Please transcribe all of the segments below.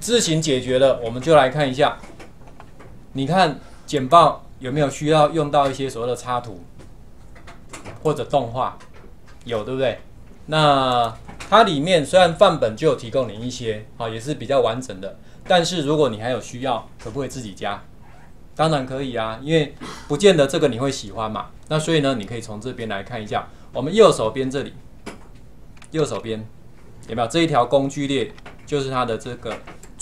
自行解决了，我们就来看一下。你看简报有没有需要用到一些所谓的插图或者动画？有，对不对？那它里面虽然范本就有提供你一些，好，也是比较完整的。但是如果你还有需要，可不可以自己加？当然可以啊，因为不见得这个你会喜欢嘛。那所以呢，你可以从这边来看一下，我们右手边这里，右手边有没有这一条工具列？就是它的这个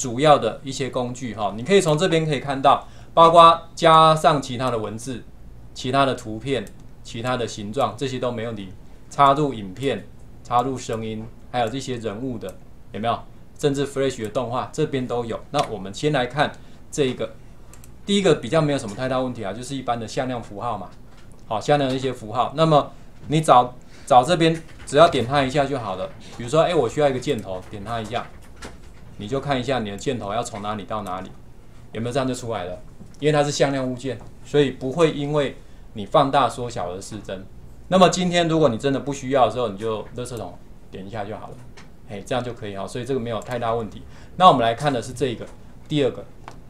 主要的一些工具哈。你可以从这边可以看到，包括加上其他的文字、其他的图片、其他的形状，这些都没问题。插入影片、插入声音，还有这些人物的有没有？甚至 Flash 的动画这边都有。那我们先来看这一个，第一个比较没有什么太大问题啊，就是一般的向量符号嘛。好，向量的一些符号。那么你找找这边，只要点它一下就好了。比如说，哎，我需要一个箭头，点它一下，你就看一下你的箭头要从哪里到哪里，有没有这样就出来了？因为它是向量物件，所以不会因为你放大缩小而失真。那么今天如果你真的不需要的时候，你就热车桶点一下就好了，哎，这样就可以哈，所以这个没有太大问题。那我们来看的是这个第二个，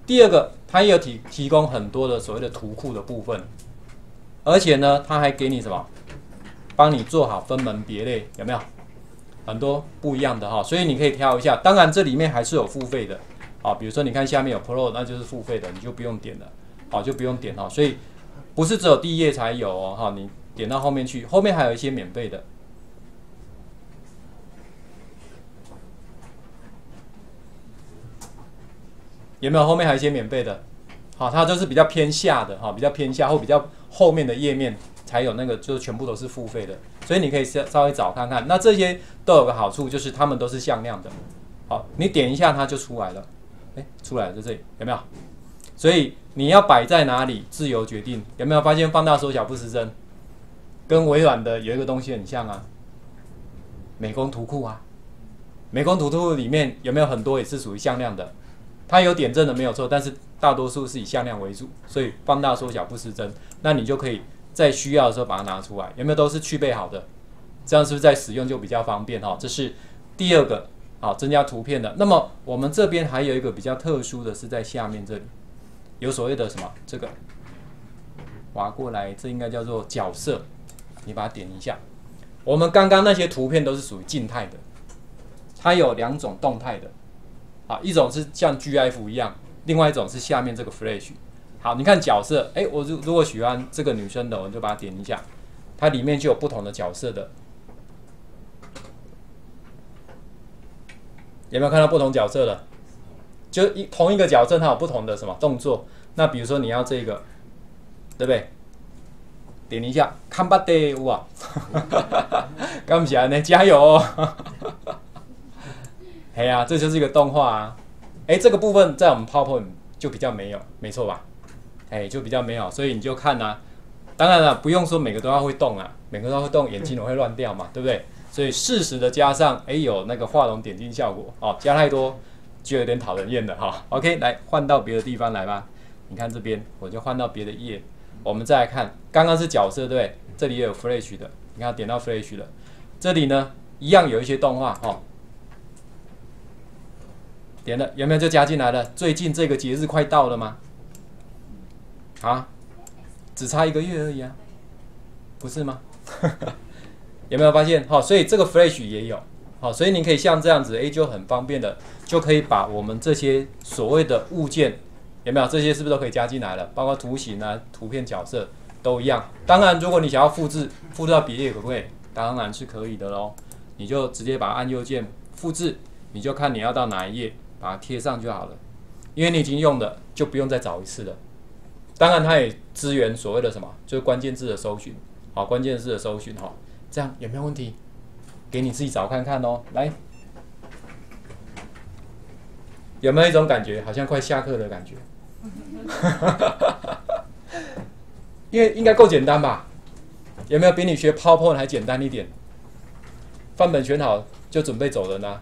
第二个它也有提提供很多的所谓的图库的部分，而且呢，它还给你什么，帮你做好分门别类，有没有？很多不一样的哈，所以你可以挑一下。当然这里面还是有付费的，啊，比如说你看下面有 Pro，那就是付费的，你就不用点了，好，就不用点哈。所以不是只有第一页才有哦，哈，你。点到后面去，后面还有一些免费的，有没有？后面还有一些免费的，好，它就是比较偏下的哈，比较偏下或比较后面的页面才有那个，就全部都是付费的，所以你可以稍稍微找看看。那这些都有个好处，就是他们都是向量的，好，你点一下它就出来了，哎，出来了在这里，有没有？所以你要摆在哪里，自由决定。有没有发现放大缩小不失真？跟微软的有一个东西很像啊，美工图库啊，美工图库里面有没有很多也是属于向量的？它有点阵的没有错，但是大多数是以向量为主，所以放大缩小不失真。那你就可以在需要的时候把它拿出来，有没有都是具备好的？这样是不是在使用就比较方便哈？这是第二个好增加图片的。那么我们这边还有一个比较特殊的是在下面这里，有所谓的什么这个划过来，这应该叫做角色。你把它点一下，我们刚刚那些图片都是属于静态的，它有两种动态的，啊，一种是像 GIF 一样，另外一种是下面这个 Flash。好，你看角色，哎，我如如果喜欢这个女生的，我就把它点一下，它里面就有不同的角色的，有没有看到不同角色的？就一同一个角色，它有不同的什么动作？那比如说你要这个，对不对？点一下，看吧得哇，干不起来呢，加油哦！哎呀，这就是一个动画啊！哎，这个部分在我们 PowerPoint 就比较没有，没错吧？哎，就比较没有，所以你就看呐。当然了，不用说每个都要会动啊，每个都会动，眼睛都会乱掉嘛，对不对？所以适时的加上，哎，有那个画龙点睛效果哦。加太多就有点讨人厌的哈。OK，来换到别的地方来吧。你看这边，我就换到别的页。我们再来看，刚刚是角色对，这里也有 Flash 的，你看点到 Flash 了，这里呢一样有一些动画哦，点了有没有就加进来了？最近这个节日快到了吗？啊，只差一个月而已啊，不是吗？有没有发现？好，所以这个 Flash 也有，好，所以你可以像这样子，A，就很方便的，就可以把我们这些所谓的物件。有没有这些是不是都可以加进来了？包括图形啊、图片角色都一样。当然，如果你想要复制，复制到别页可不可以？当然是可以的喽。你就直接把它按右键复制，你就看你要到哪一页，把它贴上就好了。因为你已经用的，就不用再找一次了。当然，它也支援所谓的什么，就是关键字的搜寻。好，关键字的搜寻哈，这样有没有问题？给你自己找看看哦。来，有没有一种感觉，好像快下课的感觉？因为应该够简单吧？有没有比你学 PowerPoint 还简单一点？范本选好就准备走人呢？